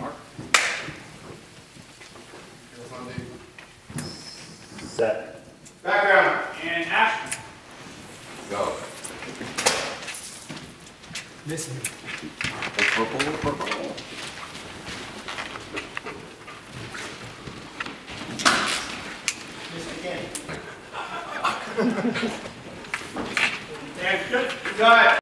Mark? Set. Background. And action. Go. Missing. Purple, purple. Missing again. and good. Go ahead.